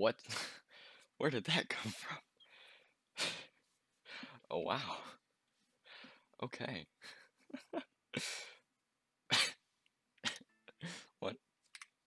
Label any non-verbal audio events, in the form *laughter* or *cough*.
What? *laughs* Where did that come from? *laughs* oh, wow. Okay. *laughs*